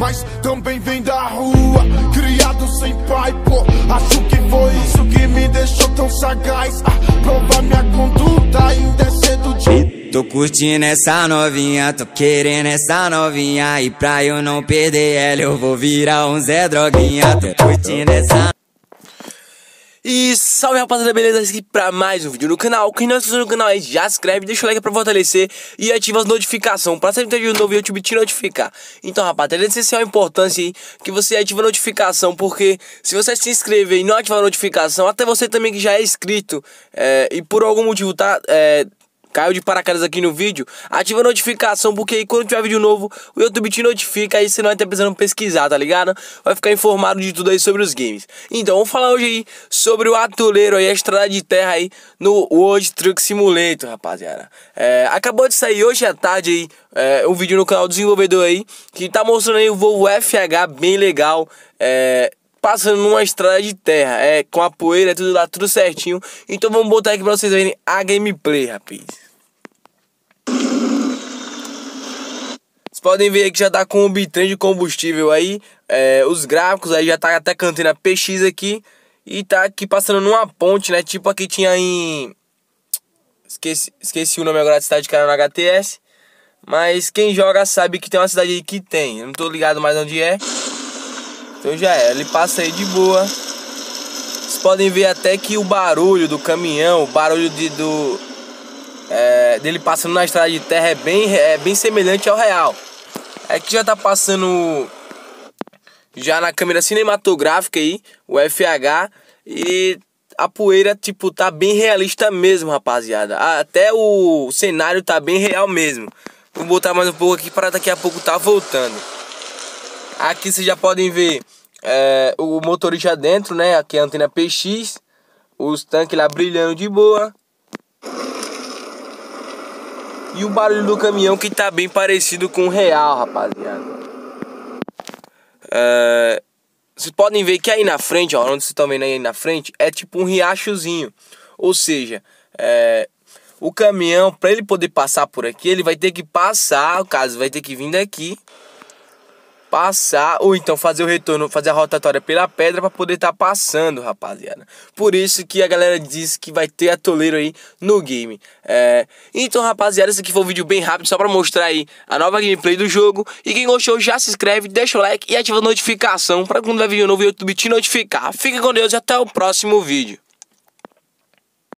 mas também vem da rua. Criado sem pai, pô, acho que foi isso que me deixou tão sagaz. Ah, prova minha conduta, ainda é cedo de. Tô curtindo essa novinha, tô querendo essa novinha E pra eu não perder ela eu vou virar um Zé Droguinha Tô curtindo essa e salve rapaziada, beleza? Aqui pra mais um vídeo no canal. Quem não é inscrito no canal aí, já se inscreve, deixa o like pra fortalecer E ativa as notificações. Pra sempre ter vídeo novo YouTube te notificar. Então rapaziada, é essencial a importância aí Que você ative a notificação Porque se você se inscrever e não ativar a notificação Até você também que já é inscrito é, E por algum motivo tá... É, caiu de paraquedas aqui no vídeo, ativa a notificação, porque aí quando tiver vídeo novo, o YouTube te notifica, aí você não vai ter precisando pesquisar, tá ligado? Vai ficar informado de tudo aí sobre os games. Então, vamos falar hoje aí sobre o atoleiro aí, a estrada de terra aí no World Truck Simulator, rapaziada. É, acabou de sair hoje à tarde aí, é, um vídeo no canal do desenvolvedor aí, que tá mostrando aí o Volvo FH bem legal, é, passando numa estrada de terra, é, com a poeira, tudo lá, tudo certinho. Então vamos botar aqui pra vocês verem a gameplay, rapaz. Vocês podem ver que já tá com o bitrem de combustível aí, é, os gráficos aí já tá até cantando a PX aqui. E tá aqui passando numa ponte, né, tipo aqui tinha em... Esqueci, esqueci o nome agora da cidade que era no HTS. Mas quem joga sabe que tem uma cidade aí que tem, eu não tô ligado mais onde é. Então já é, ele passa aí de boa. Vocês podem ver até que o barulho do caminhão, o barulho de, do, é, dele passando na estrada de terra é bem, é bem semelhante ao real. É que já tá passando já na câmera cinematográfica aí, o FH, e a poeira, tipo, tá bem realista mesmo, rapaziada. Até o cenário tá bem real mesmo. Vou botar mais um pouco aqui para daqui a pouco tá voltando. Aqui vocês já podem ver é, o motorista dentro, né? Aqui a antena PX. Os tanques lá brilhando de boa. E o barulho do caminhão que tá bem parecido com o real, rapaziada. É, vocês podem ver que aí na frente, ó, onde vocês estão vendo aí na frente, é tipo um riachozinho. Ou seja, é, o caminhão, para ele poder passar por aqui, ele vai ter que passar, o caso vai ter que vir daqui passar ou então fazer o retorno, fazer a rotatória pela pedra para poder estar tá passando, rapaziada. Por isso que a galera diz que vai ter atoleiro aí no game. É... Então, rapaziada, esse aqui foi um vídeo bem rápido só para mostrar aí a nova gameplay do jogo. E quem gostou já se inscreve, deixa o like e ativa a notificação para quando vai vídeo novo o YouTube te notificar. Fica com Deus e até o próximo vídeo.